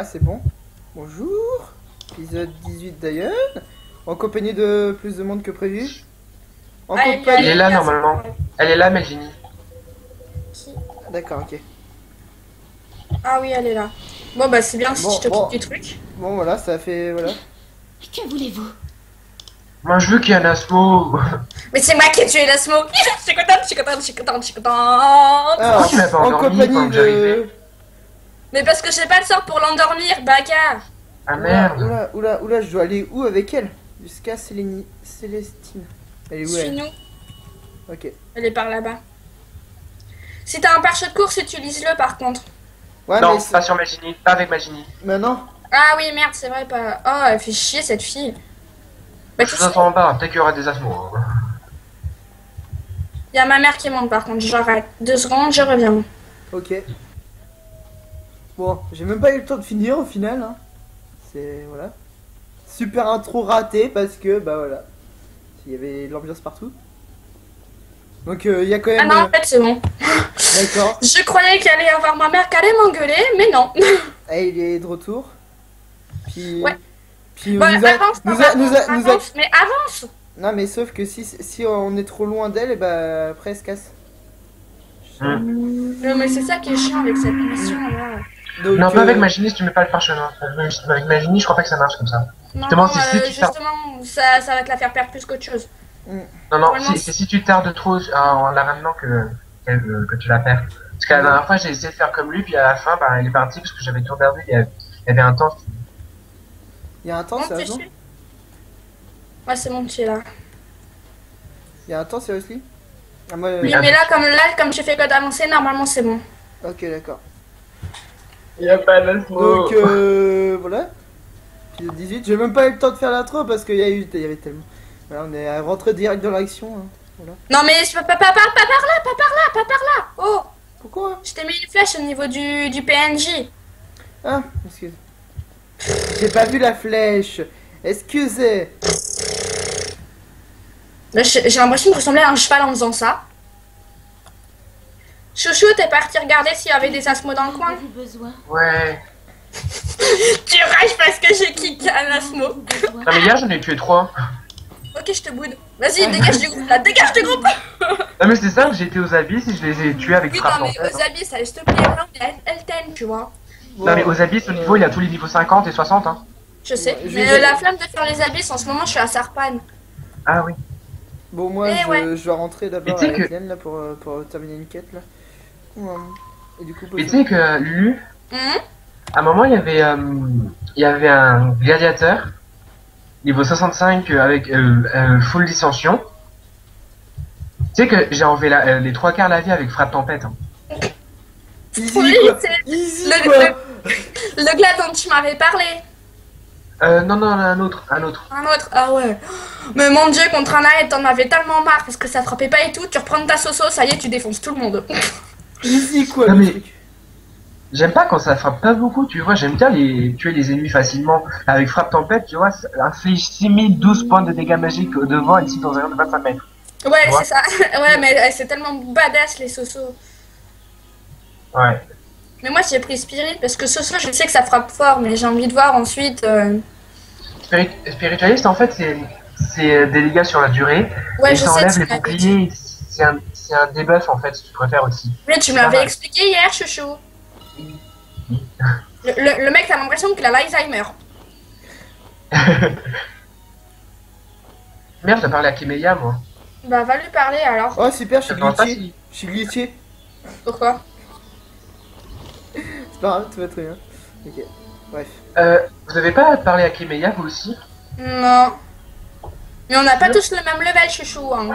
Ah, c'est bon. Bonjour. Épisode 18 d'ailleurs. En compagnie de plus de monde que prévu. En Ah, compagnie. Elle est là normalement. Elle est là, Melvini. D'accord, ok. Ah oui, elle est là. Bon, bah c'est bien si Bon, je t'occupe bon. du truc. Bon, voilà, ça fait. Voilà. Que voulez-vous? Moi, je veux qu'il y ait un asmo. Mais c'est moi qui ai tué la smoke. Je suis contente, je suis contente, je suis contente, je suis contente. Alors, tu m'as pas en compagnie de. Mais parce que j'ai pas de sort pour l'endormir, Baka. Ah merde. Oula, oula, oula, je dois aller où avec elle? Jusqu'à. Célestine. Elle est où elle? Suis-nous. Ok. Elle est par là-bas. Si t'as un pare de course, utilise-le par contre. Ouais, non, mais. pas sur Magini. Pas avec Magini. Maintenant Ah oui, merde, c'est vrai, pas. Oh, elle fait chier cette fille. Bah, tu Je entends pas. Peut-être qu'il y aura des asmos. hein. y a ma mère qui monte par contre. J'arrête deux secondes, je reviens. Ok. Bon, j'ai même pas eu le temps de finir au final. Hein. C'est. Voilà. Super intro raté parce que, bah voilà. Il y avait de l'ambiance partout. Donc, euh, il y a quand Ah même. non, en euh, fait, c'est bon. D'accord. Je croyais qu'il allait y avoir ma mère qui allait m'engueuler, mais non. Ah, il est de retour. Puis. Ouais. Puis Bon, nous a, avance, nous a, nous a, avance, nous a- avance, mais avance. Non, mais sauf que si, si on est trop loin d'elle, et bah après elle se casse. Hmm. Non, mais c'est ça qui est chiant avec cette mission là. Donc, Non, pas euh, avec Magini si tu mets pas le parchemin. Avec Magini, je crois pas que ça marche comme ça. Non, Justement, c'est si euh, justement, ça, ça va te la faire perdre plus qu'autre chose. Non, non, c'est c'est si tu tardes trop euh, en la ramenant que, que, que tu la perds. Parce que la dernière fois, j'ai essayé de faire comme lui, puis à la fin, bah, il est parti parce que j'avais tout perdu. Il y avait, un temps. Il y a un temps, suis Ouais, c'est bon, tu es là. Il y a un temps, seriously ah, moi, Oui, ah, mais là, comme là, comme tu fais code avancé, normalement c'est bon. Ok, d'accord. Il y a pas. Donc, euh, voilà. Puis le 18, j'ai même pas eu le temps de faire l'intro parce qu'il y, a eu- il y avait tellement. Voilà, on est rentré direct dans l'action. hein. Voilà. Non, mais je peux pas, pas, pas, pas par là, pas par là, pas par là. Oh, Pourquoi? Je t'ai mis une flèche au niveau du, du PNJ. Ah, excuse. J'ai pas vu la flèche. Excusez. Là, J'ai j'ai l'impression de ressembler à un cheval en faisant ça. Chouchou, t'es parti regarder s'il y avait des asmos dans le coin besoin? Ouais. Tu rages parce que j'ai kické un asmo. Non, mais hier, j'en ai tué trois. Ok, je te boude. Vas-y, dégage du groupe là, dégage du groupe Non, mais c'est simple, j'ai été aux abysses et je les ai tués avec Oui, frappe non, mais aux abysses, ça, s'il te plaît, non, elle, elle t'aime, tu vois. Non, mais aux abysses, au niveau, il y a tous les niveaux 50 et 60. Hein. Je sais. Mais euh, la flamme de faire les abysses, en ce moment, je suis à Sarpan. Ah oui. Bon, moi, Eh je, ouais. je dois rentrer d'abord avec que- Len là pour, euh, pour terminer une quête là. Et du coup, Et tu sais que Lulu, Hum à un moment, il y avait, euh, il y avait un gladiateur, niveau 65 euh, avec euh, euh, full dissension. Tu sais que j'ai enlevé la- euh, les trois quarts de la vie avec frappe tempête. hein. Easy Oui, quoi. c'est Easy le- quoi? le dont tu m'avais parlé. Euh, non, non, un autre, un autre. Un autre, ah ouais. Mais mon dieu, contre un arrêt, t'en avais tellement marre parce que ça frappait pas et tout. Tu reprends ta soso, ça y est, tu défonces tout le monde. Easy quoi Non, le mais- truc. J'aime pas quand ça frappe pas beaucoup, tu vois, j'aime bien les, tuer les ennemis facilement. Avec frappe tempête, tu vois, ça inflige 6012 points de dégâts magiques au devant ici dans un rayon de 25 mètres. Ouais, Ouais. c'est ça. Ouais, mais euh, c'est tellement badass les sosos. Ouais. Mais moi, j'ai pris Spirit parce que soso, je sais que ça frappe fort, mais j'ai envie de voir ensuite. euh, Spirit- Spiritualiste, en fait, c'est des dégâts sur la durée. Ouais, et je ça sais. enlève les boucliers. C'est un, c'est un debuff, en fait, si tu préfères aussi. Mais tu me l'avais expliqué hier, chouchou. Le, le- le mec, t'as l'impression qu'il a l'Alzheimer. Merde, j'ai parlé à Kimeya, moi. Bah, va lui parler alors. Oh super, je suis glitché. Je suis glitché. Pourquoi? C'est pas grave, tout va très bien. Ok. Bref. Euh, vous avez pas parlé à Kimeya, vous aussi? Non. Mais on n'a pas tous le même level, chouchou. Hein.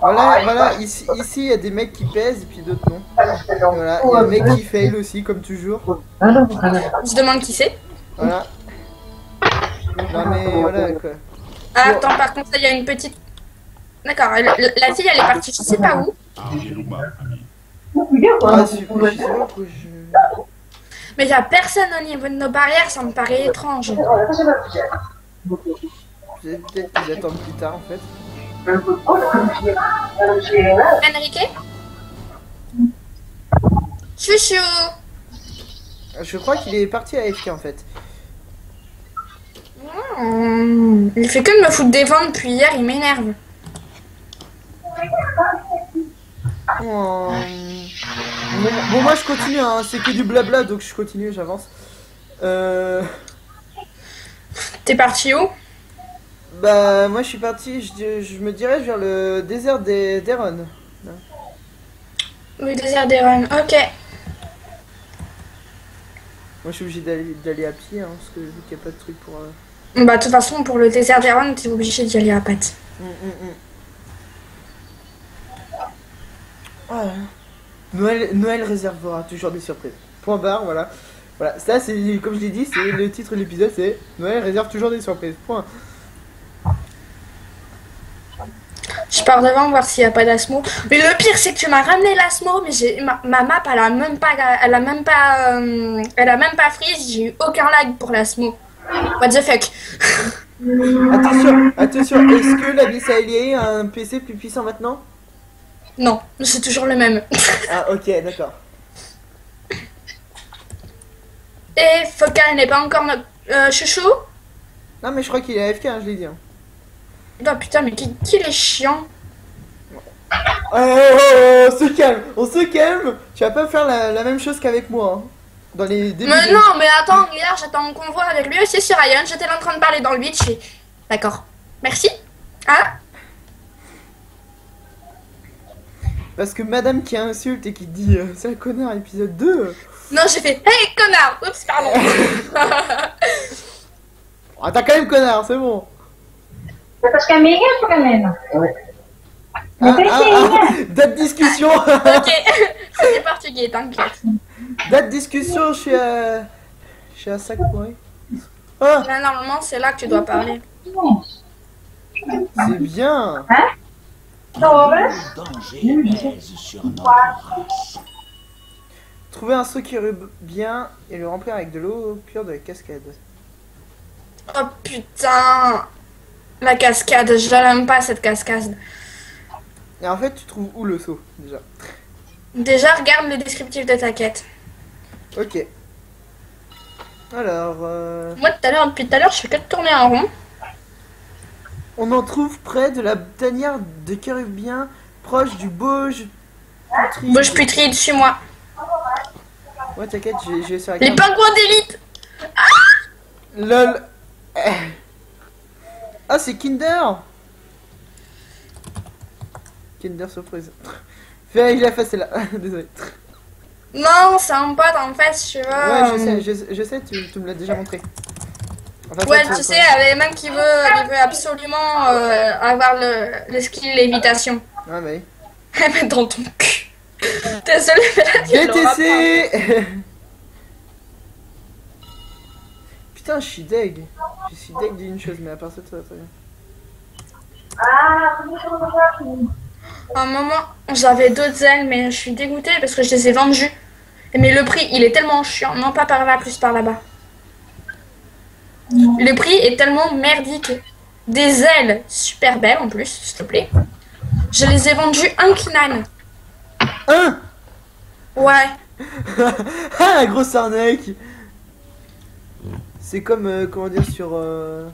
Voilà, voilà, ici, ici il y a des mecs qui pèsent et puis d'autres non. Voilà, il y a un mec qui fail aussi, comme toujours. Se demande qui c'est. Voilà. Non mais voilà quoi. Ah, attends, par contre, il y a une petite. D'accord, la la fille, elle est partie, je sais pas où. Ah, je je... Mais il y a personne au niveau de nos barrières, ça me paraît étrange. Peut-être qu'ils attendent plus tard en fait. Enrique Chouchou Je crois qu'il est parti à AFK en fait. Hmm, Il fait que de me foutre des vents depuis hier, il m'énerve. Oh. Bon, bon, moi je continue, hein. c'est que du blabla donc je continue, j'avance. Euh... T'es parti où? Bah moi je suis parti, je, me dirige vers le désert des d'Eron. Le désert des runs. Ok. Moi je suis obligé d'aller à pied hein, parce que vu qu'il n'y a pas de truc pour... euh, Bah, de toute façon, pour le désert des runs, t'es obligé d'y aller à pattes. hum, hum, hum. Voilà. Noël, Noël réservera toujours des surprises. Point barre, voilà. Voilà, ça c'est, comme je l'ai dit, c'est le titre de l'épisode, c'est Noël réserve toujours des surprises. Point. Je pars devant voir s'il n'y a pas d'asmo. Mais le pire, c'est que tu m'as ramené l'asmo, mais j'ai ma, ma map, elle a même pas, elle a même pas, euh, elle a même pas freeze. J'ai eu aucun lag pour l'asmo. What the fuck? Attention, attention, est-ce que la BSALIA a un PC plus puissant maintenant? Non, c'est toujours le même. Ah ok, d'accord. Et Focal n'est pas encore notre euh, chouchou? Non mais je crois qu'il est AFK, hein, je l'ai dit. hein. Oh putain, mais qui, qui est chiant Oh, oh, oh, on se calme, on se calme Tu vas pas faire la, la même chose qu'avec moi. hein. Dans les débuts. Mais de- non, mais attends, hier j'étais en convoi avec lui aussi sur Ryan, j'étais là en train de parler dans le vide, je fais, D'accord. Merci. Ah Parce que madame qui insulte et qui dit euh, c'est un connard épisode 2. Non, j'ai fait Hey connard Oups, pardon. Ah t'as quand même connard, c'est bon. Caminha pra menina. Ah, Não tem ah, sim, ah, date discussion ok, c'était portugais, t'inquiète. Date discussion chez euh, chez Asak ouais. Ah, Là, normalement, c'est là que tu dois parler. c'est bien. Race. Trouver un seau qui rub bien et le remplir avec de l'eau pure de la cascade. Oh putain La cascade, je l'aime pas cette cascade. Et en fait, tu trouves où le seau déjà Déjà, regarde le descriptif de ta quête. Ok. Alors, euh, Moi, tout à l'heure, depuis tout à l'heure, je fais que de tourner en rond. on en trouve près de la tanière de Caribien, proche du Bauge. Putri- Bouge putride, suis-moi. Ouais, t'inquiète, j'ai j'ai sur la Les pingouins d'élite LOL. Ah, c'est Kinder. Kinder surprise. Fais la face, c'est là. Désolé. Non, c'est un pote en fait, tu vois. Ouais, je sais, je, je sais, tu, tu me l'as déjà montré. Enfin, Ouais, tu sais, elle est même qui veut, il veut absolument euh, avoir le, le skill lévitation. Ouais, mais. Elle met dans ton cul. Désolée, mais là, tu Putain, je suis deg. Je suis deg d'une chose, mais à part ça, tout va très bien. Ah, un moment, j'avais d'autres ailes, mais je suis dégoûtée parce que je les ai vendues. Mais le prix, il est tellement chiant. Non, pas par là, plus par là-bas. Le prix est tellement merdique. Des ailes super belles en plus, s'il te plaît. Je les ai vendues un kinan. Un? Ouais. Ah, la grosse arnaque C'est comme, euh, comment dire, sur... Euh,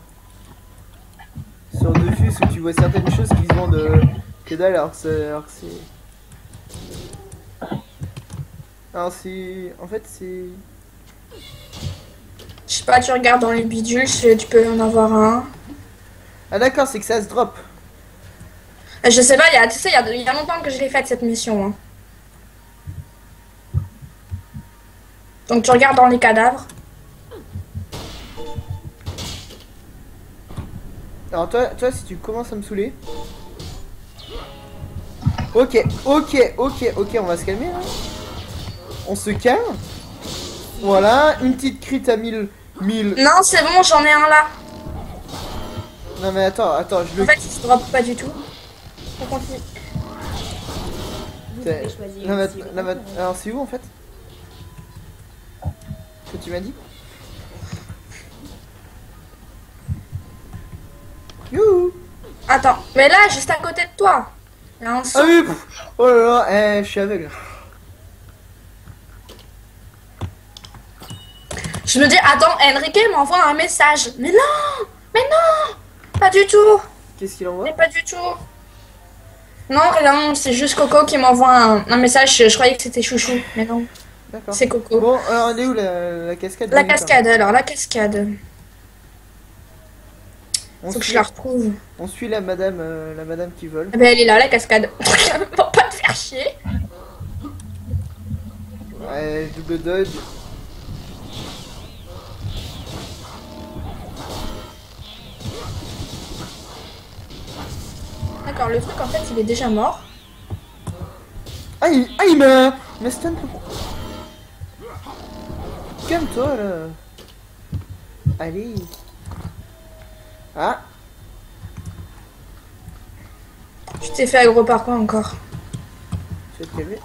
sur Dofus, où tu vois certaines choses qui se vendent euh, que dalle, alors que c'est... Alors c'est... En fait, c'est... Je sais pas, tu regardes dans les bidules, tu peux en avoir un. Ah d'accord, c'est que ça se drop. Euh, Je sais pas, il y a, tu sais, il y y a longtemps que je l'ai faite cette mission. hein. Donc tu regardes dans les cadavres. Alors toi, toi, si tu commences à me saouler... Ok, ok, ok, ok, on va se calmer là. On se calme. Voilà, une petite crit à 1000... 1000... Non, c'est bon, j'en ai un là. Non mais attends, attends, je le... En fait, il se drop pas du tout. On continue. C'est- Non, mais, non, mais- alors c'est où en fait? Ce que tu m'as dit? Youhou Attends, mais là, juste à côté de toi. A un son. Ah oui Oh là là, eh, je suis aveugle. Je me dis, attends, Enrique m'envoie un message. Mais non Mais non Pas du tout Qu'est-ce qu'il envoie? Mais pas du tout Non, rien, c'est juste Coco qui m'envoie un, un message. Je, je croyais que c'était Chouchou, mais non, D'accord. c'est Coco. Bon, alors elle est où la, la cascade? La cascade, alors, la cascade. On Faut que je suit, la retrouve. on suit la madame, euh, la madame qui vole. Ah ben, elle est là, la cascade. Pour pas te faire chier. Ouais, double dodge. D'accord, le truc, en fait, il est déjà mort. Ah, il, ah, il me, me stun. Calme-toi là. Allez. Ah, Tu t'es fait aggro par quoi encore te calmer.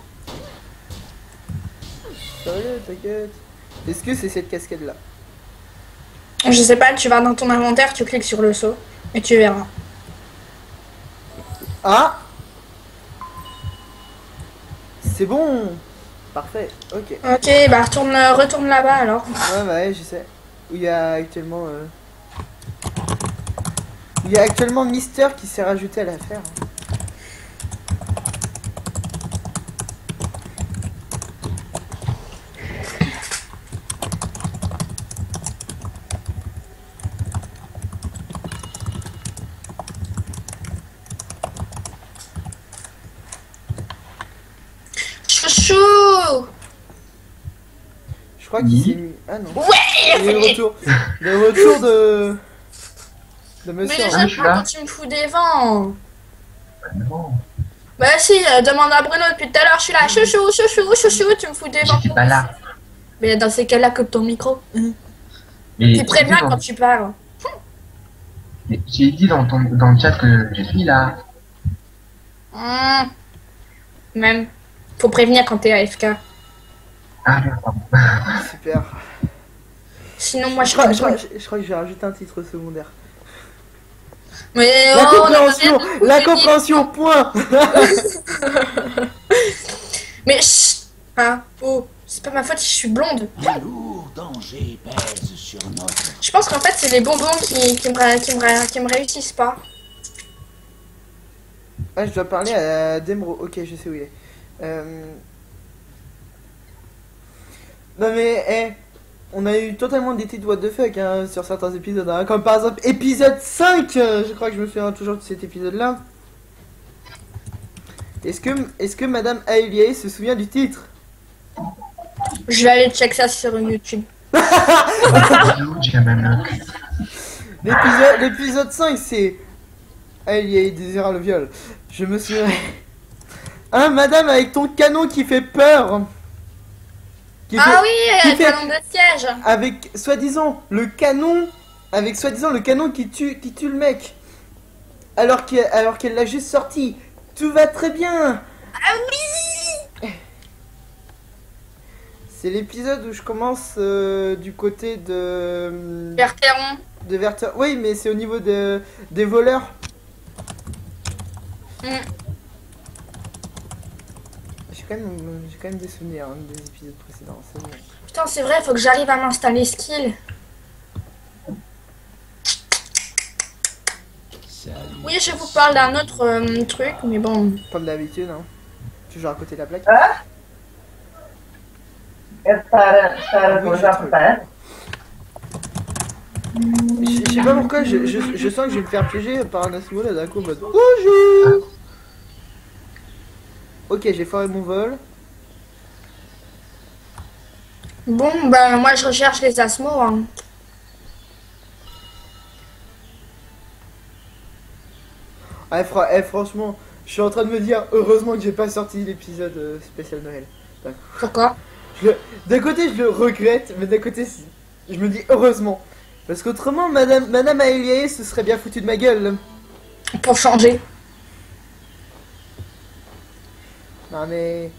Sérieux, t'inquiète. Est-ce que c'est cette cascade là Je sais pas, tu vas dans ton inventaire, tu cliques sur le saut. Et tu verras. Ah C'est bon Parfait, ok. Ok, bah retourne, retourne là-bas alors. Ouais, bah ouais, je sais. Où il y a actuellement. Euh... Il y a actuellement Mister qui s'est rajouté à l'affaire. Chouchou Je crois qu'il s'est mis. Ah non. Ouais, Il est de retour. Le retour de. De Mais monsieur. j'aime je suis pas là. quand tu me fous des vents. Non, Bah si, euh, demande à Bruno depuis tout à l'heure, je suis là. Chouchou, chouchou, chouchou, tu me fous des vents. j'étais pas là. Mais dans ces cas-là, coupe ton micro. Mais Tu préviens dans- quand tu parles. mais J'ai dit dans, ton, dans le chat que je suis là. Mmh. Même. Faut prévenir quand t'es AFK. Ah, pardon. Super. Sinon, moi, je Je crois, je, crois. crois, je crois que je vais rajouter un titre secondaire. Mais La oh, on a compréhension La compréhension, point Mais chut Hein Oh, c'est pas ma faute si je suis blonde. Un lourd danger pèse sur notre Je pense qu'en fait, c'est les bonbons qui, qui, me, qui, me, qui me réussissent pas. Ah, je dois parler à Demro. Ok, je sais où il est. Euh... Non mais, eh, on a eu totalement des titres what the fuck hein, sur certains épisodes. hein. Comme par exemple épisode 5, euh, je crois que je me souviens toujours de cet épisode-là. Est-ce que, est-ce que Madame Aelie se souvient du titre? Je vais aller check ça sur YouTube. L'épisode, l'épisode 5, c'est Aelie désira le viol. Je me souviens. Hein, Madame, avec ton canon qui fait peur. Qui fait- Ah oui, qui fait- talon de siège. avec soi-disant le canon, avec soi-disant le canon qui tue, qui tue le mec, alors qu'elle, alors qu'elle l'a juste sorti. Tout va très bien. Ah oui C'est l'épisode où je commence euh, du côté de Verteron. de Werther. Oui, mais c'est au niveau de, des voleurs. Mm. J'ai quand même, j'ai quand même des souvenirs hein, des épisodes précédents. c'est bon. Putain, c'est vrai, faut que j'arrive à m'installer skill. Salut. Oui, je vous parle d'un autre euh, truc, mais bon. Comme d'habitude, hein. Toujours à côté de la plaque? Estar, estar Oui, a ajudar. Je sais pas pourquoi, je, je, je sens que je vais me faire piéger par un Asmo là d'un coup Bonjour Ok, j'ai foiré mon vol. Bon, bah, moi, je recherche les asmos. Hein. Ah, eh, franchement, je suis en train de me dire heureusement que j'ai pas sorti l'épisode euh, spécial Noël. Pourquoi? D'un côté, je le regrette, mais d'un côté, je me dis heureusement. Parce qu'autrement, Madame, Madame Aelie se serait bien foutu de ma gueule. Pour changer. Non mais.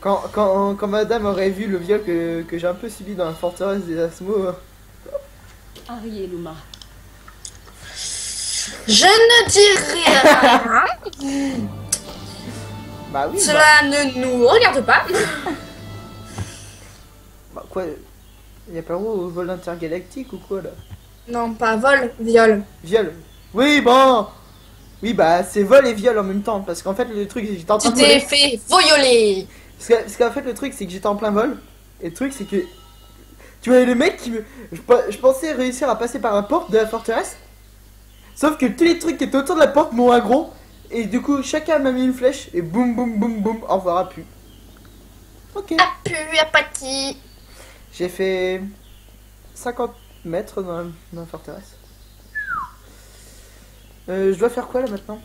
Quand, quand, quand Madame aurait vu le viol que, que j'ai un peu subi dans la forteresse des Asmos. euh, Harry et Luma. Je ne dis rien. Bah oui, bah, Cela ne nous regarde pas. bah, quoi. Y a pas au vol intergalactique ou quoi là? Non, pas vol, viol. Viol? Oui, bon. Oui, bah c'est vol et viol en même temps. Parce qu'en fait, le truc, c'est que j'étais en train Tu de voler. t'es fait violer. Parce que- parce qu'en fait, le truc, c'est que j'étais en plein vol. Et le truc, c'est que. Tu vois, le mec qui me. Je, pe- je pensais réussir à passer par la porte de la forteresse. Sauf que tous les trucs qui étaient autour de la porte m'ont aggro. Et du coup, chacun m'a mis une flèche. Et boum, boum, boum, boum. Au revoir, à pu. Ok. Ah pu, apathie. J'ai fait 50 mètres dans la, dans la forteresse. Euh, je dois faire quoi là maintenant?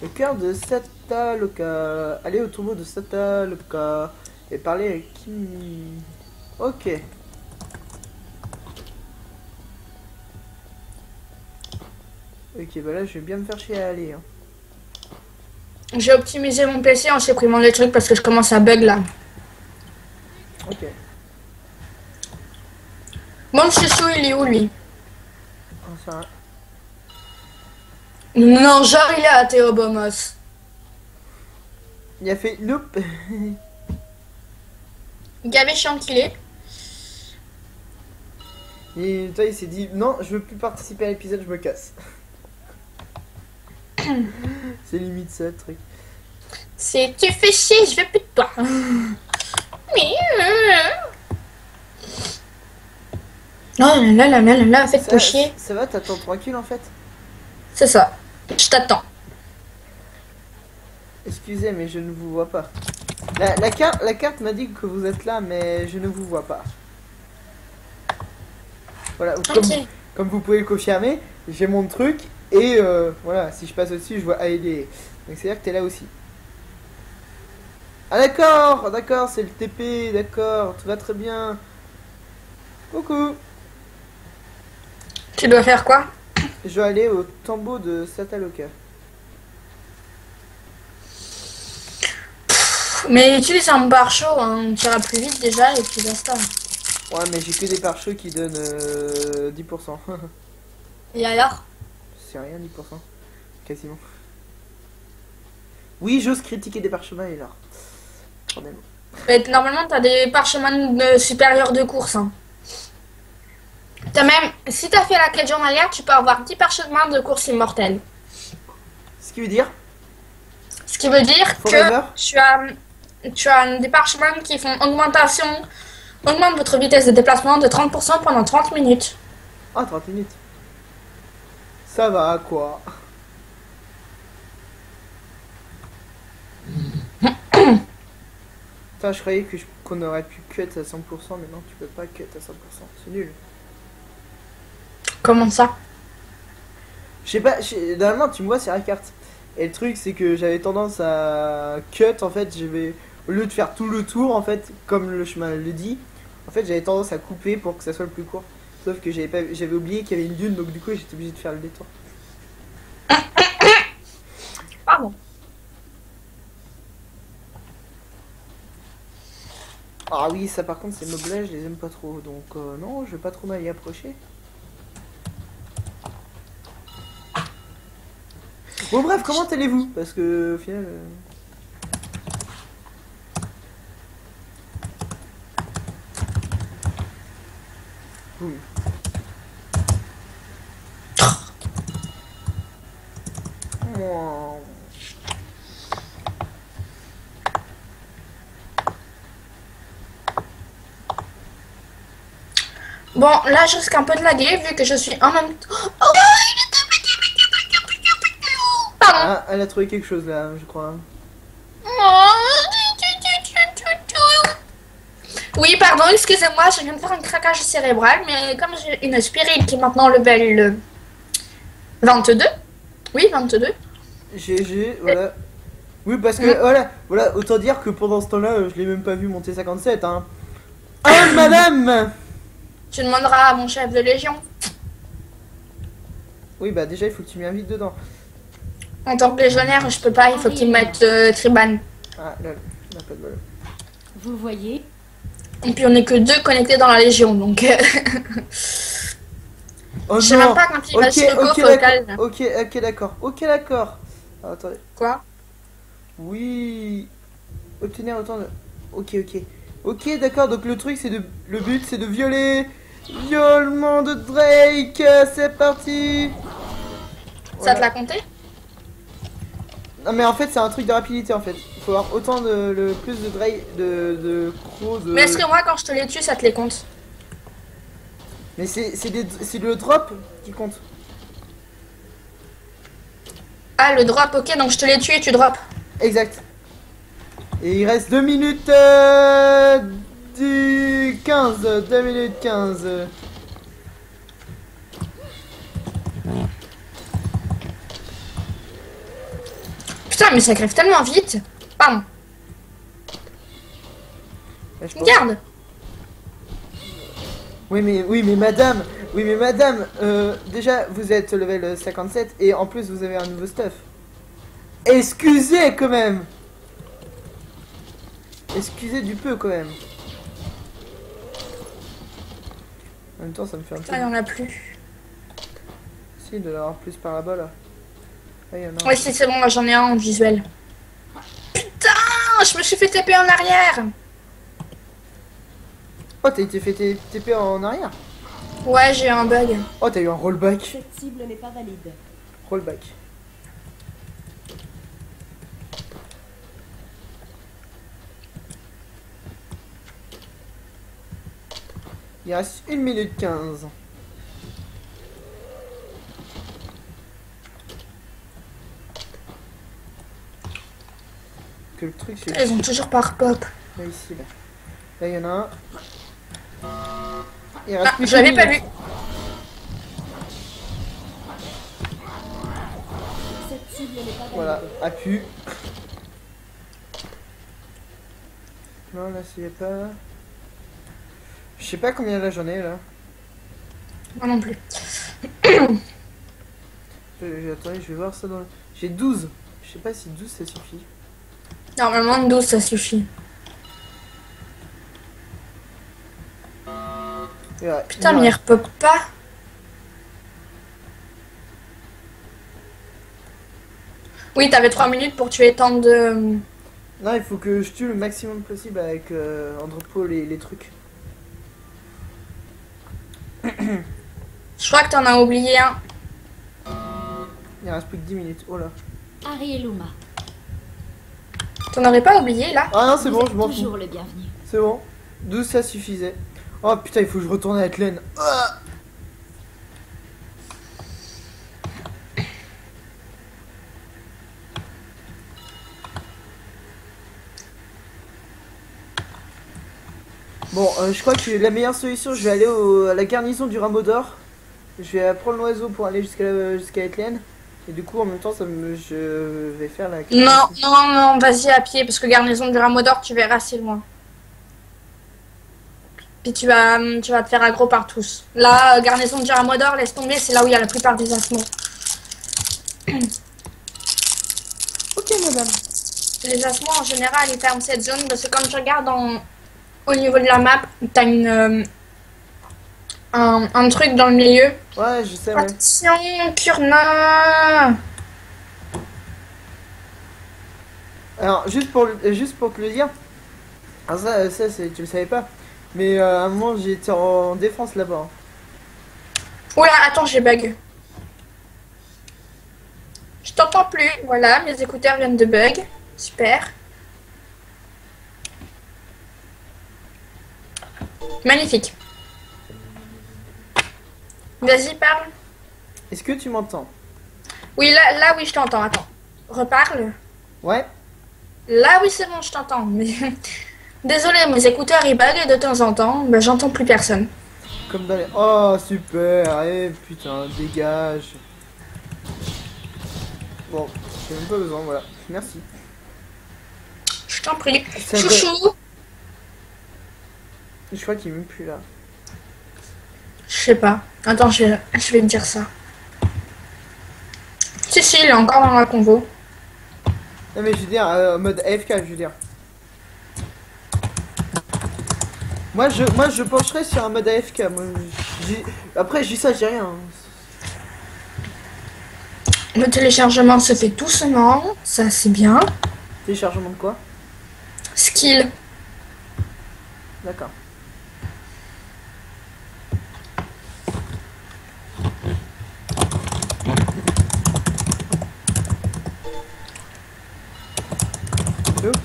Le cœur de Sataloka. Aller au tombeau de Sataloka et parler avec Kim. Ok. Ok, bah là je vais bien me faire chier à aller. hein. J'ai optimisé mon PC en supprimant les trucs parce que je commence à bug là. Ok. Mon chouchou, il est où lui? Non, genre il est à Théobomos. Il a fait nope. Gavé chiant qu'il est. Et toi il s'est dit non, je veux plus participer à l'épisode, je me casse. C'est limite ça le truc. C'est tu fais chier, je veux plus de toi. Mais. Oh là là là là là là, faites Ça, pas chier. ça va, t'attends tranquille en fait C'est ça. Je t'attends. Excusez, mais je ne vous vois pas. La, la carte, la carte m'a dit que vous êtes là, mais je ne vous vois pas. Voilà, comme vous pouvez le confirmer, j'ai mon truc et euh, voilà, si je passe au-dessus, je vois AED. Donc c'est-à-dire que t'es là aussi. Ah d'accord, d'accord, c'est le TP, d'accord, tout va très bien. Coucou, Tu dois faire quoi? Je vais aller au tombeau de Sataloka. Mais utilise un bar chaud, hein. tu iras plus vite déjà et puis basta. Ouais, mais j'ai que des pare-chocs qui donnent euh, 10%. Et alors? C'est rien, 10%. Quasiment. Oui, j'ose critiquer des parchemins et alors. Normalement, t'as des parchemins de supérieurs de course. Hein. T'as même, si t'as fait la quête journalière, tu peux avoir 10 parchemins de course immortelle. Ce qui veut dire, Ce qui veut dire que tu as, tu as des parchemins qui font augmentation, augmente votre vitesse de déplacement de 30% pendant 30 minutes. Ah, 30 minutes. Ça va, quoi. Putain, je croyais qu'on aurait pu cut à 100%, mais non, tu peux pas cut à 100%. C'est nul. Comment ça? Je sais pas, normalement tu me vois sur la carte. Et le truc c'est que j'avais tendance à cut en fait, je vais au lieu de faire tout le tour en fait, comme le chemin le dit, en fait j'avais tendance à couper pour que ça soit le plus court. Sauf que j'avais pas j'avais oublié qu'il y avait une dune donc du coup j'étais obligé de faire le détour. Pardon. Ah oui, ça par contre ces meubles je les aime pas trop donc euh, non, je vais pas trop mal y approcher. Bon bref, comment allez-vous? Parce que au final euh. Bon, là, je risque un peu de laguer vu que je suis en même temps. Oh, Pardon. Ah, elle a trouvé quelque chose là, je crois. Oui, pardon, excusez-moi, je viens de faire un craquage cérébral, mais comme j'ai une spirit qui est maintenant level euh, 22, oui, 22, GG, voilà. Oui, parce que, voilà, voilà, autant dire que pendant ce temps-là, euh, je l'ai même pas vu monter 57, hein. Ah, madame tu demanderas à mon chef de légion. Oui, bah déjà, il faut que tu m'y invites dedans. En tant que légionnaire, je peux pas, il faut qu'il me mette euh, Triban. Ah, là, on a pas de bol. Vous voyez Et puis on est que deux connectés dans la légion, donc Oh je sais même pas quand il va Ok, se le ok, coffre local. d'accord. Ok, ok, d'accord. Ok, d'accord. Ah, attendez. Quoi? Oui. Obtenir autant de. Ok, ok. Ok, d'accord, donc le truc c'est de. Le but c'est de violer. Violement de Drake, c'est parti Ça Voilà. te l'a compté? Non mais en fait c'est un truc de rapidité en fait. Il faut avoir autant de le plus de Drake de de crocs de. Mais est-ce que moi, quand je te les tue, ça te les compte Mais c'est c'est le drop qui compte. Ah, le drop, ok, donc je te les tue et tu drops. Exact. Et il reste 2 minutes euh, du 15. 2 minutes 15. Putain, mais ça crève tellement vite. Pardon. Je pense- Regarde. Oui mais oui mais madame, oui mais madame, euh, déjà vous êtes level 57 et en plus vous avez un nouveau stuff. Excusez quand même. Excusez du peu quand même. En même temps ça me fait un peu... Putain, il en a plus. Si, de l'avoir plus par là-bas là. Ah. Ouais, si, c'est bon, moi j'en ai un en visuel. Putain, je me suis fait taper en arrière. Oh t'as été fait TP en arrière Ouais, j'ai eu un bug. Oh t'as eu un rollback. Cette cible n'est pas valide. Rollback. Il reste 1 minute 15. Que le truc c'est Ils ont toujours pas repop. là ici là. Là il y en a un. Il reste Ah, plus je l'avais qu'une pas vu. Voilà, appu. Non, là, c'est pas. Je sais pas combien j'en ai là. Moi non plus. Attendez, je vais voir ça dans. le- J'ai 12. Je sais pas si 12 ça suffit. Normalement, 12, ça suffit. Ouais, Putain, mais il repop pas. Oui, t'avais 3 minutes pour tuer tant de. Non, il faut que je tue le maximum possible avec euh, Andrepo les, les trucs. Je crois que t'en as oublié un. Il reste plus que 10 minutes. Oh là. Harry et Luma. T'en aurais pas oublié là Ah non, c'est bon, je m'en toujours fous. le bienvenu. C'est bon. 12 ça suffisait. Oh putain, il faut que je retourne avec Len. Ah Bon, euh, je crois que la meilleure solution, je vais aller au- à la garnison du rameau d'or. Je vais prendre l'oiseau pour aller jusqu'à jusqu'à Etlen. Et du coup, en même temps, ça me, je vais faire la. Non, non, non, vas-y à pied parce que garnison du rameau d'or, tu verras, c'est loin. Puis tu vas, tu vas te faire aggro par tous. Là, euh, garnison du rameau d'or, laisse tomber, c'est là où il y a la plupart des asmos. Ok, madame. Les asmos en général, ils ferment cette zone parce que quand tu regardes en- au niveau de la map, t'as une. Un, un truc dans le milieu. Ouais, je sais, ouais. Attention, Kurna Alors, juste pour, juste pour te le dire, ah, ça, ça c'est- tu le savais pas, mais euh, à un moment j'étais en défense là-bas. hein. Oula, attends, j'ai bug. Je t'entends plus. Voilà, mes écouteurs viennent de bug. Super. Magnifique. Vas-y, parle. Est-ce que tu m'entends? Oui, là, là, oui, je t'entends. Attends. Reparle. Ouais Là, oui, c'est bon, je t'entends. Mais désolé, mes écouteurs ils bug de temps en temps. Ben, j'entends plus personne. Comme dans les... Oh, super Eh putain, dégage Bon, j'ai même pas besoin, voilà. Merci. Je t'en prie. Ça Chouchou. Je crois qu'il est même plus là. Je sais pas. Attends, je vais, je vais me dire ça. Si, si, il est encore dans la convo. Non mais je veux dire, euh, mode AFK, je veux dire. Moi je, moi je pencherais sur un mode AFK. Moi, j'ai- Après je dis ça, j'ai rien. hein. Le téléchargement se fait doucement. Ça, c'est bien. Téléchargement de quoi? Skill. D'accord. Hop.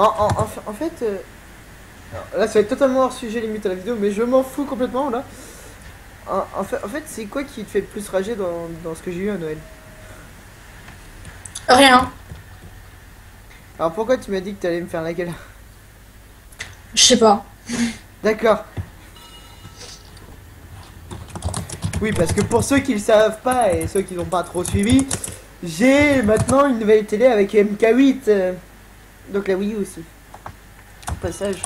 En, en, en fa- en fait, euh, alors, là ça va être totalement hors sujet limite à la vidéo, mais je m'en fous complètement là. En, en fait, en fait c'est quoi qui te fait le plus rager dans, dans ce que j'ai eu à Noël? Rien. Alors pourquoi tu m'as dit que t'allais me faire la gueule? Je sais pas. D'accord. Oui, parce que pour ceux qui le savent pas et ceux qui n'ont pas trop suivi, j'ai maintenant une nouvelle télé avec MK8. Euh, donc la Wii U aussi. Au passage.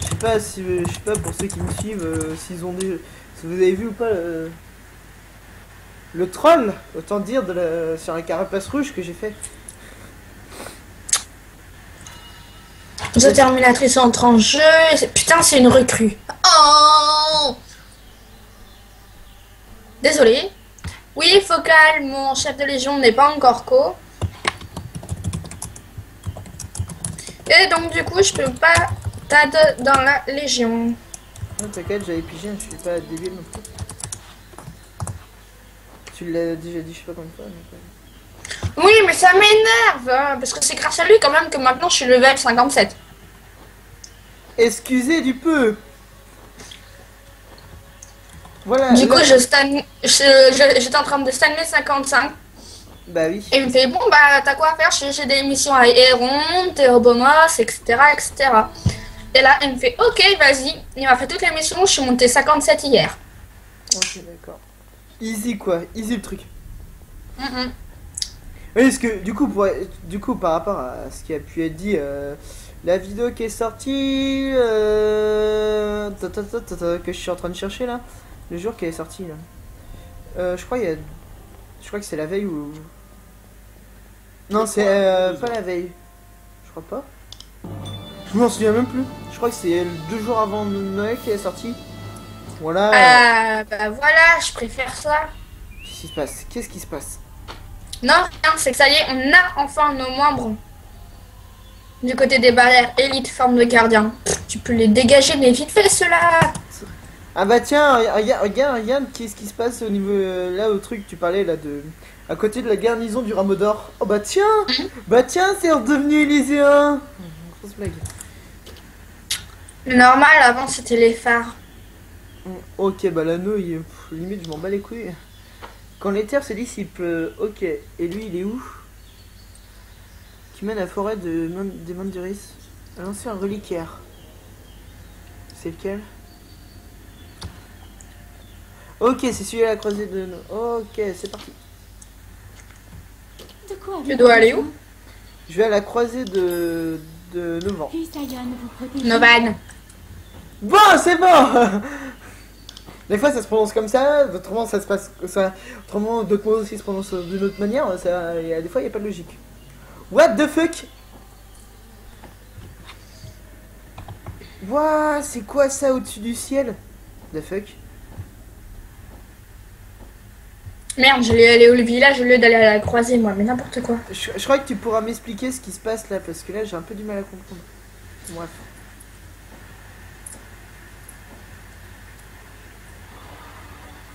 Je sais pas si je sais pas pour ceux qui me suivent euh, s'ils ont des si vous avez vu ou pas le, le troll, autant dire de la, sur la carapace rouge que j'ai fait. The Terminatrice entre en jeu. Putain, c'est une recrue. Oh Désolé. Oui, Focal, mon chef de légion n'est pas encore co. Et donc, du coup, je peux pas t'aide dans la légion. Non, t'inquiète, j'avais pigé, je suis pas débile non plus. Tu l'as déjà dit, je sais pas combien de fois. donc, euh. Oui, mais ça m'énerve. hein, parce que c'est grâce à lui, quand même, que maintenant je suis level 57. Excusez du peu Voilà. Du coup, je stan... j'étais en train de stanner 55. Bah oui. Et il me fait bon bah t'as quoi à faire? J'ai des missions à Héron, Théobomos, etc etc. Et là il me fait ok vas-y, il m'a fait toutes les missions, je suis monté 57 hier. Ok, d'accord. Easy quoi, easy le truc. Oui, parce que du coup, pour, du coup, par rapport à ce qui a pu être dit, euh, la vidéo qui est sortie, euh, que je suis en train de chercher là, le jour qu'elle est sortie là. Euh, je crois il y a, je crois que c'est la veille ou. Non, c'est euh, pas la veille. Je crois pas. Je m'en souviens même plus. Je crois que c'est deux jours avant Noël qu'elle est sortie. Voilà. Euh, bah voilà, je préfère ça. Qu'est-ce qui se passe? Qu'est-ce qui se passe? Non, rien, c'est que ça y est, on a enfin nos membres. Du côté des barrières élite forme de gardien. Pff, tu peux les dégager, mais vite fait cela Ah bah tiens, regarde, regarde, regarde, qu'est-ce qui se passe au niveau euh, là au truc tu parlais là de à côté de la garnison du rameau d'or. Oh bah tiens, bah tiens, c'est redevenu élyséen. Grosse blague. Normal, avant c'était les phares. Ok, bah l'anneau, il- pff, limite je m'en bats les couilles. Quand l'éther c'est disciple, ok. Et lui il est où? Qui mène à la forêt de des Manduris. A lancé un reliquaire. C'est lequel? Ok, c'est celui à la croisée de. Ok, c'est parti. De quoi Tu dois aller où Je vais à la croisée de, de Novan. Bon, c'est bon Des fois ça se prononce comme ça, autrement ça se passe ça, autrement d'autres mots aussi se prononcent d'une autre manière, ça, y a, des fois il n'y a pas de logique. What the fuck? Ouah, c'est quoi ça au-dessus du ciel? The fuck? Merde, je vais aller au village au lieu d'aller à la croisée, moi, mais n'importe quoi. je, je crois que tu pourras m'expliquer ce qui se passe là, parce que là j'ai un peu du mal à comprendre. Bref.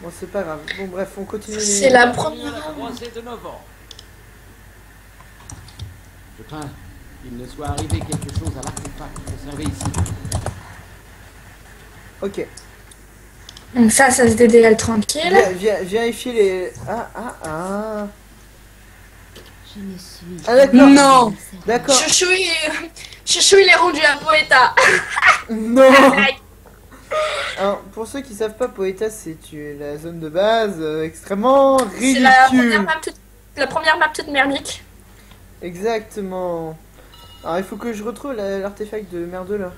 Bon, c'est pas grave. Bon, bref, on continue. C'est la première. la croisée de Novembre. Je crains qu'il ne soit arrivé quelque chose à l'artefact conservé ici. Ok. Donc ça, ça se DDL tranquille. Viens, viens- vérifier les. Ah, ah, ah. Je ne suis. Ah, d'accord. Non. D'accord. Chouchoui, Chouchoui, il est rendu à Poeta. Non Alors, pour ceux qui savent pas, Poeta, c'est tu- la zone de base euh, extrêmement C'est la première ridicule. map toute, la première map toute merdique. Exactement. Alors, il faut que je retrouve la- l'artefact de merde là.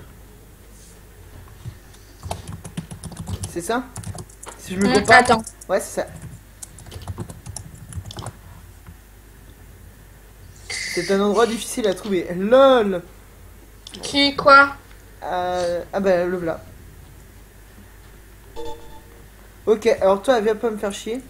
C'est ça Si je me Hum, trompe pas. attends. Ouais, c'est ça. C'est un endroit difficile à trouver. LOL Qui, quoi Euh, ah bah le voilà. Ok, alors toi viens pas me faire chier.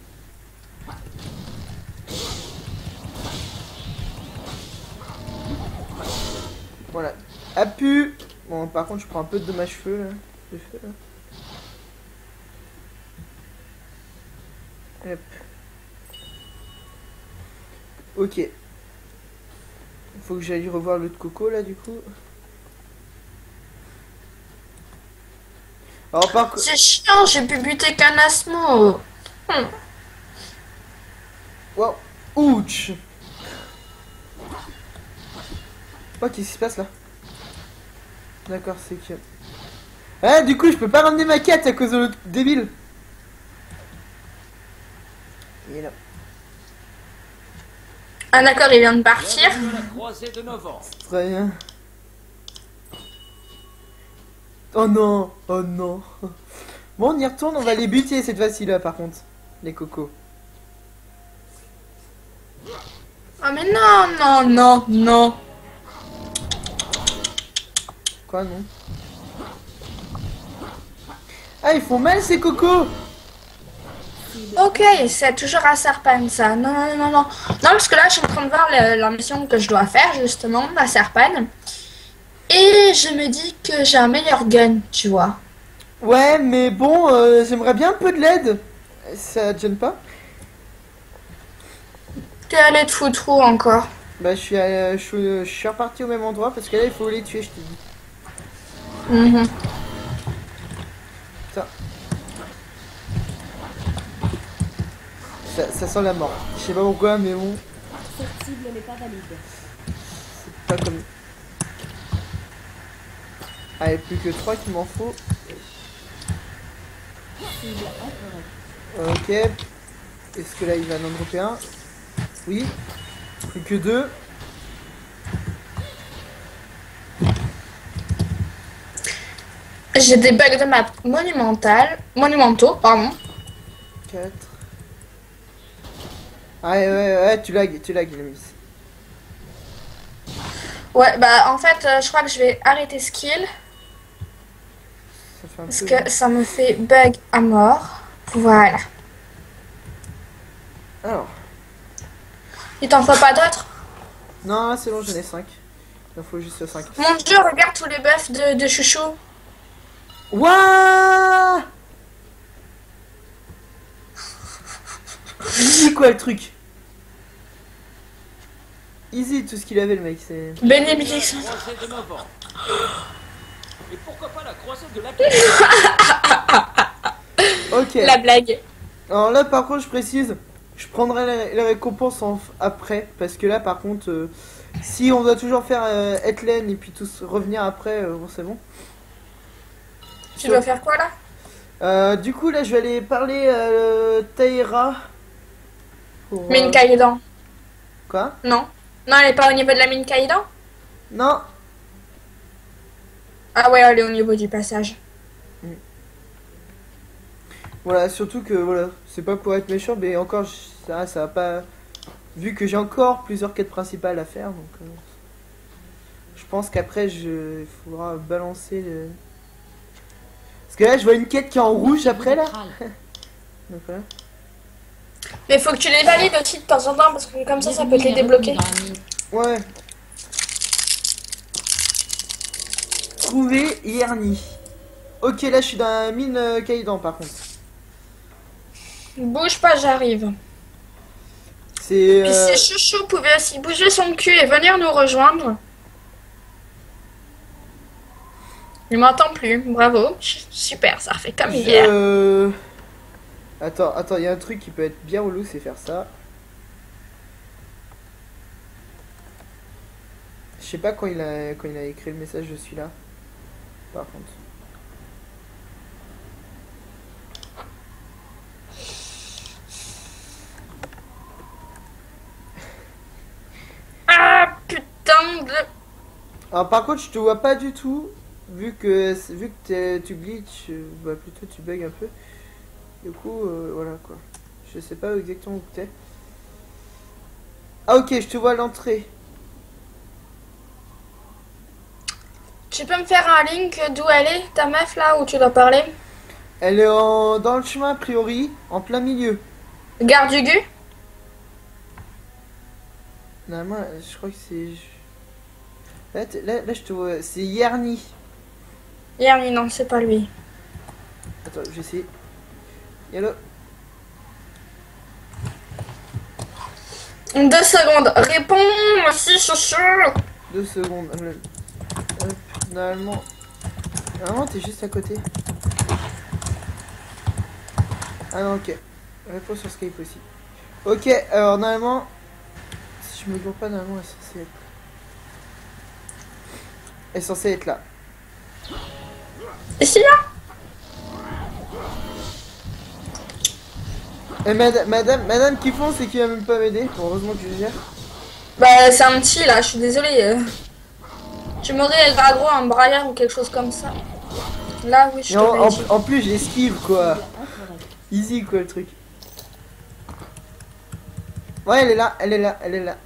Voilà. Appu. Bon, par contre, je prends un peu de dommage feu là. de feu, là. Hop. Ok. Faut que j'aille revoir l'autre coco là du coup. Alors par contre. C'est chiant, j'ai pu buter qu'un asmo. Wow. Ouch. Oh, qu'est-ce qui se passe là? D'accord, c'est que. Ah, du coup, je peux pas ramener ma quête à cause de l'autre débile. Il est là. Ah d'accord, il vient de partir. Très bien. Oh non, oh non. Bon, on y retourne, on va les buter cette fois-ci là par contre. Les cocos. Oh mais non, non, non, non. Quoi, non? Ah, ils font mal ces cocos Ok, c'est toujours un serpent ça. Non, non, non, non. Non, parce que là, je suis en train de voir le- la mission que je dois faire, justement, la serpent. Et je me dis que j'ai un meilleur gun, tu vois. Ouais, mais bon, euh, j'aimerais bien un peu de l'aide. Ça te gêne pas? T'es allé te foutre où encore? Bah, je suis, euh, je, suis, je suis reparti au même endroit parce que là, il faut les tuer, je te dis. Mhm. Ça, ça sent la mort. Je sais pas pourquoi, mais bon, Cette cible n'est pas valide. c'est pas comme. Allez, plus que 3 qu'il m'en faut. Ok. Est-ce que là, il va en dropper un? Oui. Plus que 2. J'ai des bugs de map monumentales, monumentaux, pardon. 4. Ah ouais, ouais, ouais, tu lags, tu lags, Lemis. Ouais, bah en fait, euh, je crois que je vais arrêter skill parce que ça me fait bug à mort. Voilà. Alors. Il t'en faut pas d'autres? Non, c'est bon, j'en ai 5. Il en faut juste 5. Mon dieu, regarde tous les buffs de, de chouchou. Wouah? Easy quoi le truc? Easy tout ce qu'il avait le mec, c'est... Novembre. Et pourquoi pas la croisée de la Ok. La blague. Alors là par contre je précise, je prendrai les, récompenses en f- après, parce que là par contre, euh, si on doit toujours faire euh, Etlen et puis tous revenir après, euh, bon c'est bon. Tu dois faire quoi là? Euh, du coup là je vais aller parler euh, Taïra. Pour, Mine euh, Kaidan. Quoi? Non? Non, elle est pas au niveau de la mine Kaidan Non Ah ouais, elle est au niveau du passage. Voilà, surtout que voilà, c'est pas pour être méchant, mais encore ça, ça va pas. Vu que j'ai encore plusieurs quêtes principales à faire, donc euh, je pense qu'après je il faudra balancer le. Parce que là je vois une quête qui est en rouge après là. Donc voilà. Mais faut que tu les valides aussi de temps en temps parce que comme ça, ça peut te les débloquer. Ouais. Trouver Yerni. Ok, là je suis dans la mine euh, Kaidan par contre. Bouge pas, j'arrive. C'est. Puis euh, si Chouchou pouvait aussi bouger son cul et venir nous rejoindre. Il m'entend plus, bravo. Super, ça refait comme hier. Euh... Attends, attends, il y a un truc qui peut être bien relou, c'est faire ça. Je sais pas quand il a quand il a écrit le message, je suis là. Par contre. Ah putain de. Alors par contre, je te vois pas du tout, vu que vu que t'es- tu glitches, bah plutôt tu bugs un peu. Du coup, euh, voilà quoi. Je sais pas exactement où t'es. Ah ok, je te vois à l'entrée. Tu peux me faire un link d'où elle est, ta meuf là, où tu dois parler? Elle est en... dans le chemin a priori, en plein milieu. Gare du Gu? Normalement, je crois que c'est. Là, là, là, je te vois. C'est Yerni. Mais non, c'est pas lui. Attends, j'essaie. Yallo. Deux secondes. Réponds, monsieur chouchou. Deux secondes. Normalement. Normalement, t'es juste à côté. Ah non, ok. Réponds sur Skype aussi. Ok, alors normalement. Si je me trompe pas, normalement, elle est censée être. Elle est censée être là. Ici, là Et madame, madame, madame qui font, c'est qui va même pas m'aider. Heureusement que je gère. Bah, c'est un petit, là, je suis désolée. euh. Tu m'aurais aggro un braillard ou quelque chose comme ça. Là, oui, je en, te en- en plus, j'esquive quoi. Easy quoi le truc. Ouais, elle est là, elle est là, elle est là.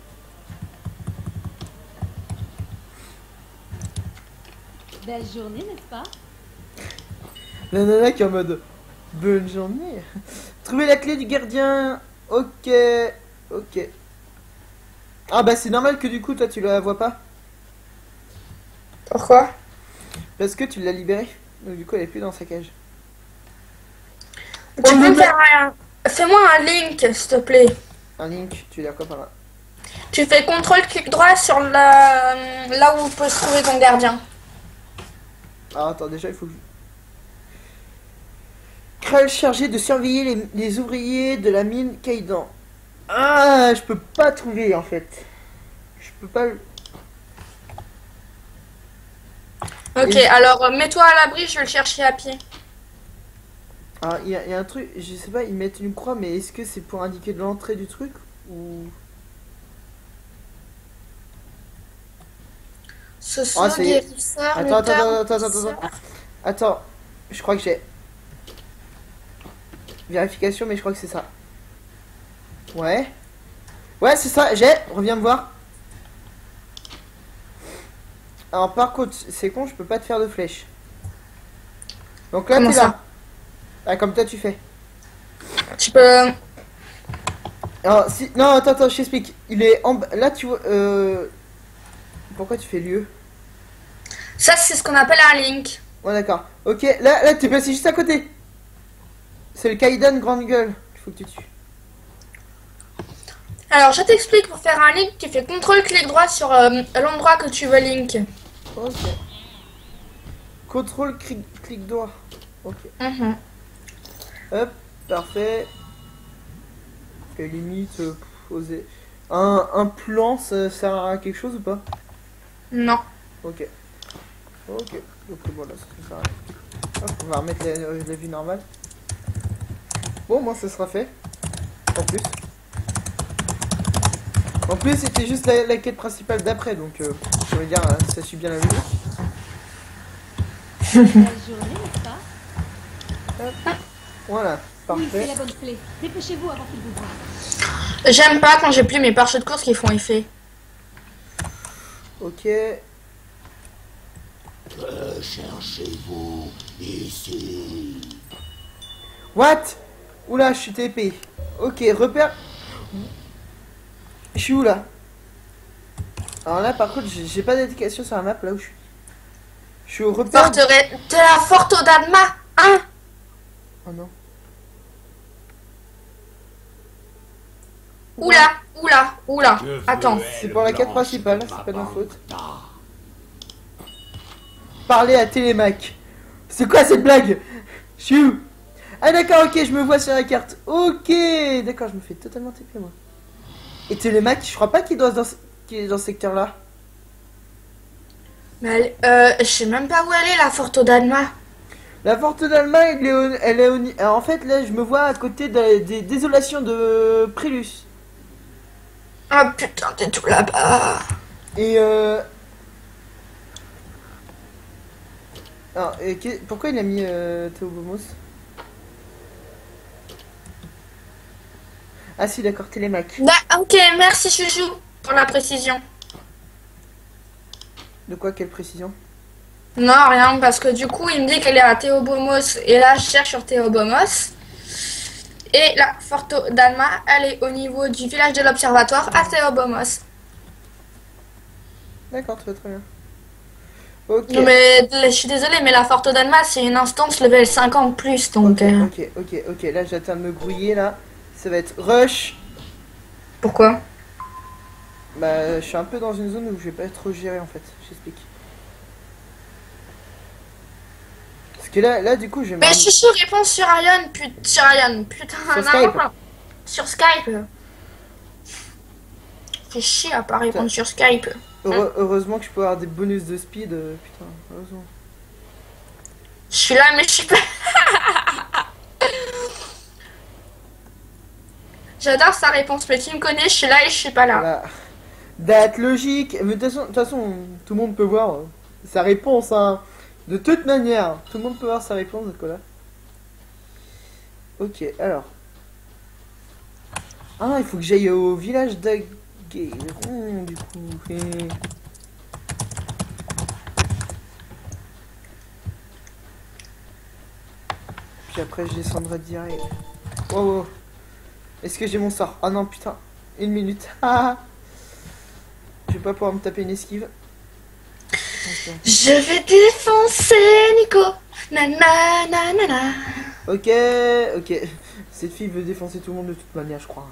Belle journée, n'est-ce pas? La nana qui est en mode bonne journée. Trouver la clé du gardien. Ok, ok. Ah bah c'est normal que du coup toi tu la vois pas Pourquoi? Parce que tu l'as libérée. Donc du coup elle est plus dans sa cage. Tu peux faire un... Fais-moi un link, s'il te plaît. Un link, tu l'as quoi par là? Tu fais contrôle clic droit sur la... là où peut se trouver ton gardien. Ah attends déjà il faut que je... Krell chargé de surveiller les, les ouvriers de la mine Kaidan. Ah je peux pas trouver en fait. Je peux pas Ok, Et- alors euh, mets-toi à l'abri, je vais le chercher à pied. Ah, il y, a- il y a un truc, je sais pas, ils mettent une croix, mais est-ce que c'est pour indiquer l'entrée du truc ou? Ce sont y est. guérisseurs, Attends, attends, attends, attends, attends, attends. Attends, je crois que j'ai vérification, mais je crois que c'est ça. Ouais, ouais, c'est ça. J'ai, reviens me voir. Alors par contre, c'est con, je peux pas te faire de flèche. Donc là, t'es ça là. Ah, comme toi, tu fais. Tu peux... Alors, si... Non, attends, attends, je t'explique. Il est en bas- Là, tu vois... Euh... Pourquoi tu fais lieu? Ça, c'est ce qu'on appelle un link. Ouais, d'accord. Ok, là, là, t'es passé juste à côté. C'est le Kaidan Grande Gueule qu'il faut que tu tues. Alors, je t'explique, pour faire un link, tu fais contrôle clic droit sur euh, l'endroit que tu veux link. Ok. Contrôle, clic, clic droit. Ok. Mhm. Hop, parfait. Ok, limite, euh, pff, oser. Un, un plan, ça sert à quelque chose ou pas? Non. Ok. Ok. Donc voilà, ça. Hop, on va remettre la, la vue normale. Bon, moi, ça sera fait. En plus. En plus, c'était juste la, la quête principale d'après, donc euh, je veux dire, euh, ça suit bien la musique. Journée, Voilà, Oui, parfait. la bonne clé. Dépêchez-vous avant qu'il vous voie. J'aime pas quand j'ai plus mes pare de course qui font effet. Ok. Cherchez-vous ici. What? Oula, je suis TP. Ok, repère. Je suis où là Alors là, par contre, j'ai pas d'indication sur la map là où je suis. Je suis au repère. De la Forto d'Alma, hein Oh non. Oula, oula, oula. Attends. C'est pour la quête Blanche principale, c'est pas de ma faute. Parler à Télémac. C'est quoi cette blague? Je suis où? Ah d'accord, ok, je me vois sur la carte. Ok, d'accord, je me fais totalement TP moi. Et Télémac, je crois pas qu'il doit dans, ce- qu'il est dans ce secteur là. Mais elle- euh, je sais même pas où elle est, la Forto d'Alma. La forte d'Allemagne, elle est, au- elle est au alors, en fait, là, je me vois à côté de- des désolations de Prélus. Ah putain, t'es tout là-bas. Et euh... Alors, et qu'est- pourquoi il a mis euh, Théobomos Ah si, d'accord, Télémac. Bah, ok, merci Chouchou pour la précision. De quoi, quelle précision? Non, rien, parce que du coup, il me dit qu'elle est à Théobomos. Et là, je cherche sur Théobomos. Et la Forto d'Alma, elle est au niveau du village de l'Observatoire à Théobomos. D'accord, très très bien. Ok. Non, mais je suis désolée, mais la Forte Danma, c'est une instance level 50 plus, donc... Ok, euh, ok, ok, ok. Là, j'attends de me grouiller là. Ça va être rush. Pourquoi Bah, je suis un peu dans une zone où je vais pas être trop géré en fait. J'explique. Parce que là, là, du coup, je vais Mais me- Chouchou répond sur Ion, putain, sur Ion, putain, Sur Skype. non. Sur Skype. Fait chier à pas répondre sur Skype. Heure- heureusement que je peux avoir des bonus de speed. euh, putain, heureusement. Je suis là, mais je suis pas. J'adore sa réponse, mais tu me connais, je suis là et je suis pas là. Voilà. Date logique. Mais de toute façon, tout le monde peut voir euh, sa réponse. Hein. De toute manière, tout le monde peut voir sa réponse, Nicolas. Ok, alors. Ah, il faut que j'aille au village d'Aguerron, du coup. Et- Puis après, je descendrai direct. Wow, wow. Est-ce que j'ai mon sort? Ah non, putain. Une minute. Ah Je vais pas pouvoir me taper une esquive. Je vais défoncer Nico. Nana, nana. Ok, ok. Cette fille veut défoncer tout le monde de toute manière, je crois.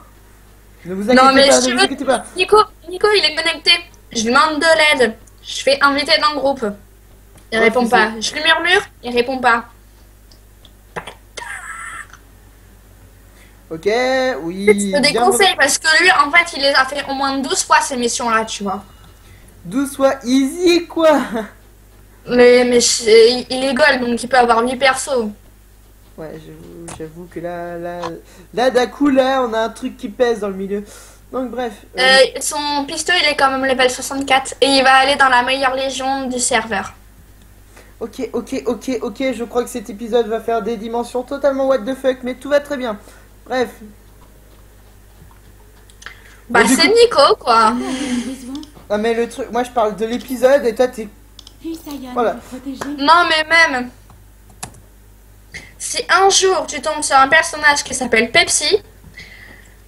Ne vous inquiétez Non, mais pas, si ne vous veux- inquiétez pas. Nico, Nico, il est connecté. Je lui demande de l'aide. Je fais inviter dans le groupe. Il Ouais, répond c'est pas. Je lui murmure, il répond pas. Ok, oui. Je te déconseille parce que lui, en fait, il les a fait au moins 12 fois ces missions-là, tu vois. Douce soit easy, quoi. Mais, mais c'est- il rigole, donc il peut avoir 8 persos. Ouais, j'avoue, j'avoue que là, là, là, d'un coup, là, on a un truc qui pèse dans le milieu. Donc, bref. euh, Euh, son pistolet, il est quand même level 64 et il va aller dans la meilleure légion du serveur. Ok, ok, ok, ok, je crois que cet épisode va faire des dimensions totalement what the fuck, mais tout va très bien. Bref, Bah, c'est coup- Nico, quoi. besoin. ah, mais le truc, moi je parle de l'épisode et toi t'es. Voilà. Non, mais même. Si un jour tu tombes sur un personnage qui s'appelle Pepsi,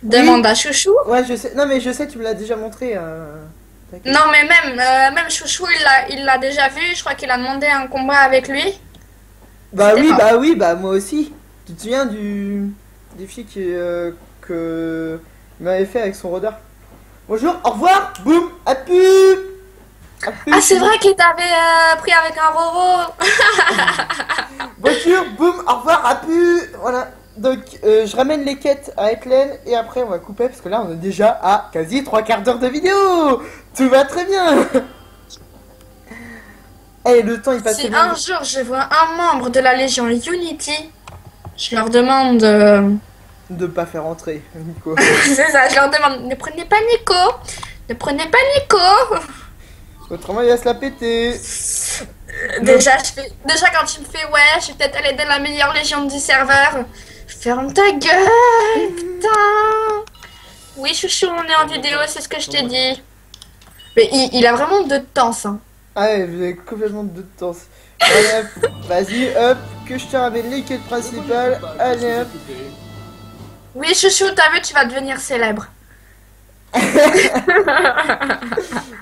demande à Chouchou. Ouais, je sais, non, mais je sais, tu me l'as déjà montré. Euh... Non, mais même, euh, même Chouchou, il l'a, il l'a déjà vu. Je crois qu'il a demandé un combat avec lui. Bah oui, bah oui, bah moi aussi. Tu te souviens du. Des filles qui. euh, que. m'avait fait avec son rôdeur Bonjour, au revoir, boum, à pu. Ah, c'est vrai qu'il t'avait euh, pris avec un Roro. Voiture, boum, au revoir, à pu Voilà. Donc, euh, je ramène les quêtes à Etlen et après on va couper parce que là on est déjà à quasi trois quarts d'heure de vidéo Tout va très bien Eh, le temps il passe Si un jour je vois un membre de la Légion Unity, je leur demande. euh, De pas faire entrer, Nico. c'est ça, je leur demande ne prenez pas Nico. Ne prenez pas Nico. Autrement il va se la péter. Déjà, je fais... Déjà, quand tu me fais ouais, je vais peut-être aller dans la meilleure légion du serveur. Ferme ta gueule, putain. Oui, chouchou, on est en vidéo, c'est ce que je t'ai dit. Mais il, il a vraiment deux temps, ça. Ah ouais, vous avez complètement de temps. Allez hop, vas-y, hop, que je te ramène les quêtes principales. Allez hop. Oui, chouchou, t'as vu, tu vas devenir célèbre.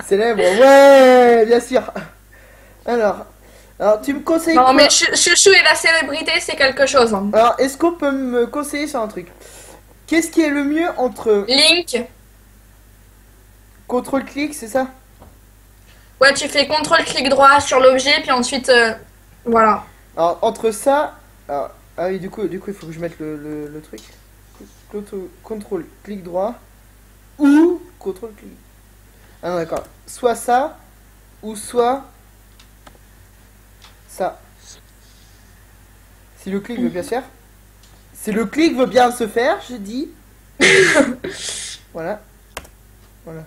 Célèbre, ouais, bien sûr. Alors, alors tu me conseilles Non, quoi mais chou- chouchou et la célébrité, c'est quelque chose. hein. Alors, est-ce qu'on peut me conseiller sur un truc? Qu'est-ce qui est le mieux entre Link, contrôle-clic, c'est ça? Ouais, tu fais contrôle-clic droit sur l'objet, puis ensuite, euh, voilà. Alors, entre ça... alors, ah oui, du coup, du coup, il faut que je mette le, le, le truc. Contrôle- Contrôle-clic droit ou contrôle-clic. Ah non, d'accord. Soit ça ou soit ça. Si le clic veut bien se faire. Si le clic veut bien se faire, je dis. voilà. Voilà.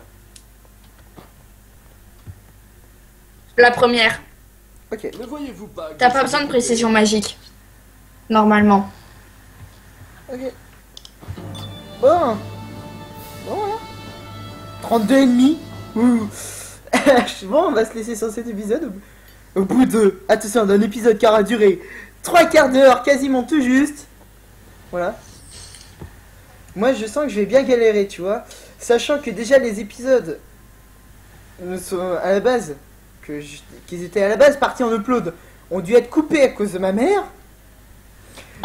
La première. Ok. Ne voyez-vous pas T'as pas besoin de précision magique. Normalement. Ok. Bon. Bon, voilà. 32 et demi. Ouh. bon, on va se laisser sur cet épisode. Au bout de, attention, d'un épisode qui aura duré 3 quarts d'heure, quasiment tout juste. Voilà. Moi, je sens que je vais bien galérer, tu vois. Sachant que déjà les épisodes sont à la base que je- qu'ils étaient à la base partis en upload ont dû être coupés à cause de ma mère.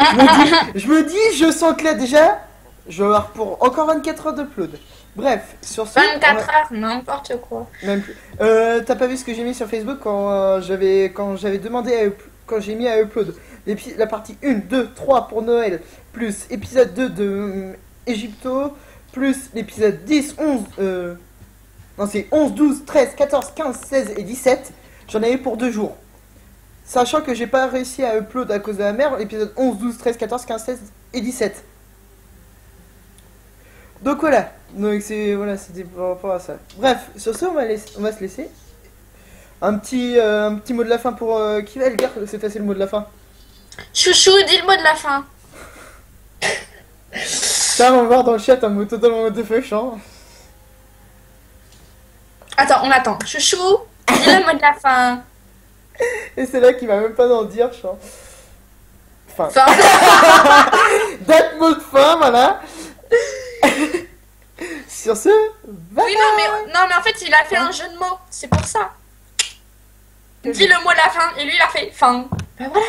Je me dis, je, me dis, je sens que là déjà, je vais avoir pour encore 24 heures d'upload. Bref, sur ce. on 24 va- heures, n'importe quoi. Même plus. Euh, T'as pas vu ce que j'ai mis sur Facebook quand euh, j'avais quand j'avais demandé à up- quand j'ai mis à upload l'épi- la partie 1, 2, 3 pour Noël, plus épisode 2 de euh, Egypto, plus l'épisode 10, 11, euh, non c'est 11, 12, 13, 14, 15, 16 et 17, j'en avais pour deux jours. Sachant que j'ai pas réussi à upload à cause de la mer, l'épisode 11, 12, 13, 14, 15, 16 et 17. Donc voilà, donc c'est voilà, c'était par rapport à ça. Bref, sur ce, on va, laisser- on va se laisser. Un petit, euh, un petit mot de la fin pour euh, qui va Edgar C'est facile le mot de la fin. Chouchou, dis le mot de la fin. Ça, on va voir dans le chat un mot totalement de chiant. Attends, on attend. Chouchou, dis le mot de la fin. Et c'est là qu'il va même pas en dire, chiant. Enfin, Enfin, date mot de fin, voilà. sur ce, bye oui, non mais, non, mais en fait, il a fait un jeu de mots. C'est pour ça. Dis le mot de la fin et lui, il a fait fin. Ben voilà.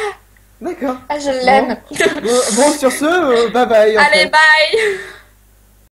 D'accord. Ah, je l'aime. Bon, bon, sur ce, euh, bye bye. Allez, fait. bye.